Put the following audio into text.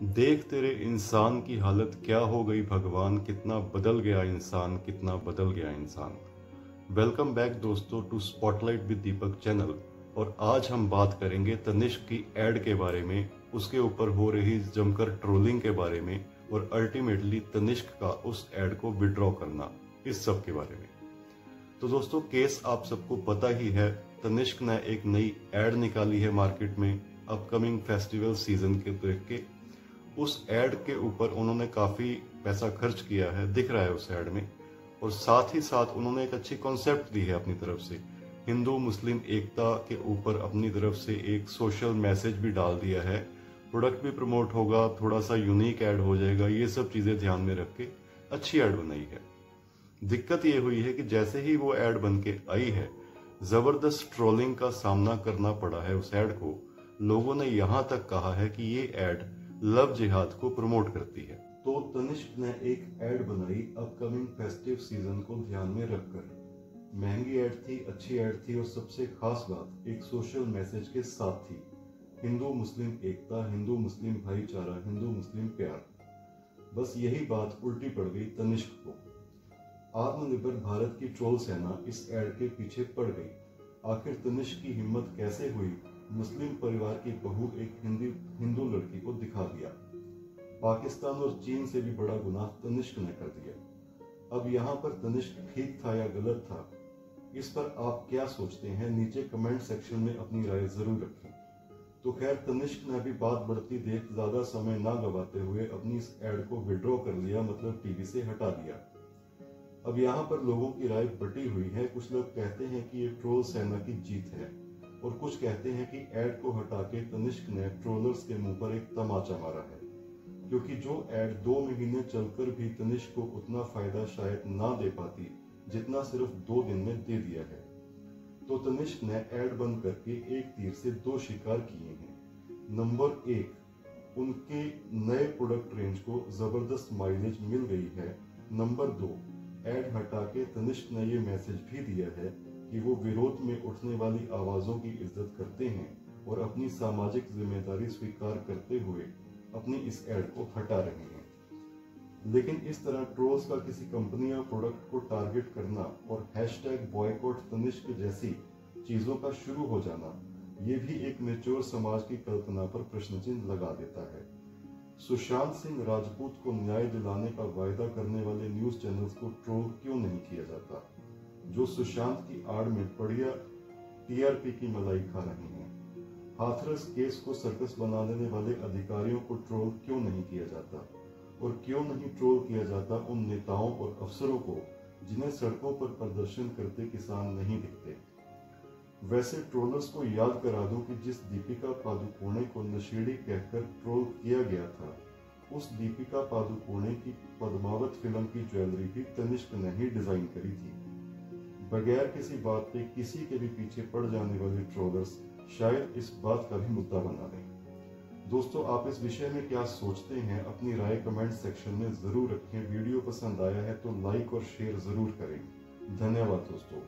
देख तेरे इंसान की हालत क्या हो गई भगवान। कितना बदल गया इंसान, कितना बदल गया इंसान। वेलकम बैक दोस्तों to spotlight with Deepak channel और आज हम बात करेंगे तनिष्क की एड के बारे में, उसके ऊपर हो रही जमकर ट्रोलिंग के बारे में, और अल्टीमेटली तनिष्क का उस एड को विड्रॉ करना, इस सब के बारे में। तो दोस्तों केस आप सबको पता ही है, तनिष्क ने एक नई एड निकाली है मार्केट में अपकमिंग फेस्टिवल सीज़न के देख के उस एड के ऊपर उन्होंने काफ़ी पैसा खर्च किया है, दिख रहा है उस एड में। और साथ ही साथ उन्होंने एक अच्छी कॉन्सेप्ट दी है अपनी तरफ़ से। हिंदू, मुस्लिम, एकता के ऊपर अपनी तरफ़ से एक सोशल मैसेज भी डाल दिया है। प्रोडक्ट भी प्रमोट होगा थोड़ा सा यूनिक ऐड हो जाएगा, ये सब चीज़ें ध्यान में रख के अच्छी ऐड बनाई है। दिक्कत ये हुई है कि जैसे ही वो ऐड बन के आई है, ज़बरदस्त ट्रोलिंग का सामना करना पड़ा है उस एड को। लोगों ने यहाँ तक कहा है कि ये एड लव जिहाद को प्रमोट करती है। तो तनिष्क ने एक एड बनाई अपकमिंग फेस्टिव सीज़न को ध्यान में रखकर। महँगी एड थी, अच्छी एड थी और सबसे खास बात, एक सोशल मैसेज के साथ थी। हिंदू, मुस्लिम एकता, हिंदू, मुस्लिम भाईचारा, हिंदू, मुस्लिम प्यार। बस यही बात उल्टी पड़ गई तनिष्क को। आत्मनिर्भर भारत की ट्रोल सेना इस एड के पीछे पड़ गई। आखिर तनिष्क की हिम्मत कैसे हुई? मुस्लिम परिवार की बहू एक हिंदी पाकिस्तान और चीन से भी बड़ा गुनाह तनिष्क ने कर दिया। अब यहाँ पर तनिष्क ठीक था या गलत था, इस पर आप क्या सोचते हैं? नीचे कमेंट सेक्शन में अपनी राय ज़रूर रखें। तो खैर, तनिष्क ने भी बात बढ़ती देख ज़्यादा समय ना गवाते हुए अपनी इस एड को विड्रॉ कर लिया मतलब टीवी से हटा दिया। अब यहाँ पर लोगों की राय बटी हुई है। कुछ लोग कहते हैं कि ये ट्रोल सेना की जीत है, और कुछ कहते हैं कि एड को हटा के तनिष्क ने ट्रोलर्स के मुँह पर एक तमाचा मारा है। क्योंकि जो एड दो महीने चलकर भी तनिष्क को उतना फ़ायदा शायद ना दे पाती, जितना सिर्फ़ दो दिन में दे दिया है। तो तनिष्क ने एड बंद करके एक तीर से दो शिकार किए हैं। नंबर एक, उनके नए प्रोडक्ट रेंज को ज़बरदस्त माइलेज मिल गई है। नंबर दो एड हटा के तनिष्क ने ये मैसेज भी दिया है कि वो विरोध में उठने वाली आवाजों की इज़्ज़त करते हैं और अपनी सामाजिक ज़िम्मेदारी स्वीकार करते हुए अपनी इस एड को हटा रहे हैं। लेकिन इस तरह ट्रोल्स का किसी कंपनी या प्रोडक्ट को टारगेट करना और हैशटैग बॉयकॉट तनिष्क जैसी चीज़ों का शुरू हो जाना, ये भी एक मेच्योर समाज की कल्पना पर प्रश्न चिन्ह लगा देता है। सुशांत सिंह राजपूत को न्याय दिलाने का वायदा करने वाले न्यूज़ चैनल्स को ट्रोल क्यों नहीं किया जाता? जो सुशांत की आड़ में बढ़िया टीआरपी की मलाई खा रहे हैं। हाथरस केस को सर्कस बना देने वाले अधिकारियों को ट्रोल क्यों नहीं किया जाता? और क्यों नहीं ट्रोल किया जाता उन नेताओं और अफसरों को, जिन्हें सड़कों पर प्रदर्शन करते किसान नहीं दिखते? वैसे ट्रोलर्स को याद करा दूँ कि जिस दीपिका पादुकोणे को नशेड़ी कहकर ट्रोल किया गया था, उस दीपिका पादुकोणे की पद्मावत फ़िल्म की ज्वेलरी भी तनिष्क ने ही डिज़ाइन करी थी। बगैर किसी बात पे किसी के भी पीछे पड़ जाने वाले ट्रोलर्स शायद इस बात का भी मुद्दा बना दें दोस्तों, आप इस विषय में क्या सोचते हैं, अपनी राय कमेंट सेक्शन में ज़रूर रखें। वीडियो पसंद आया है तो लाइक और शेयर ज़रूर करें। धन्यवाद दोस्तों।